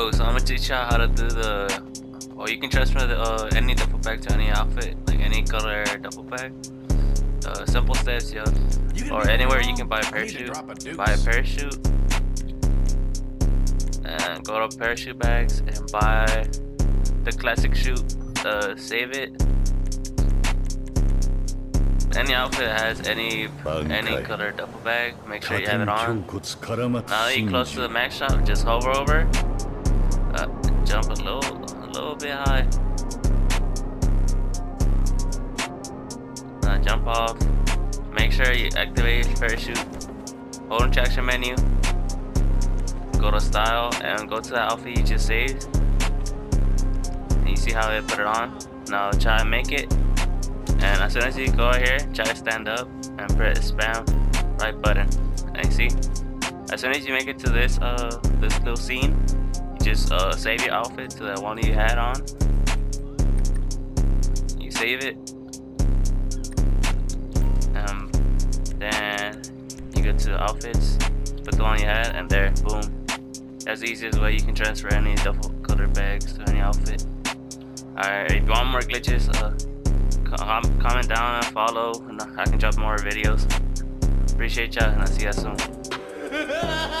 yo, so I'm gonna teach you how to do the, or you can transfer the, uh, any duffel bag to any outfit, like any color duffel bag. Uh, simple steps, yo. Or anywhere you can buy a parachute, a buy a parachute, and go to parachute bags and buy the classic shoot. Uh, save it. Any outfit has any any color duffel bag. Make sure you have it on. Now that you're close to the max shop, just hover over bit high. Now jump off. Make sure you activate your parachute. Hold interaction menu. Go to style and go to the outfit you just saved. And you see how they put it on. Now try and make it. And as soon as you go out here, try to stand up and press spam right button. And you see, as soon as you make it to this uh this little scene, just uh save your outfit to the one you had on. You save it. Um then you go to the outfits, put the one you had and there, boom. That's the easiest way you can transfer any duffel color bags to any outfit. Alright, if you want more glitches, uh com- comment down and follow and I can drop more videos. Appreciate y'all and I'll see guys soon.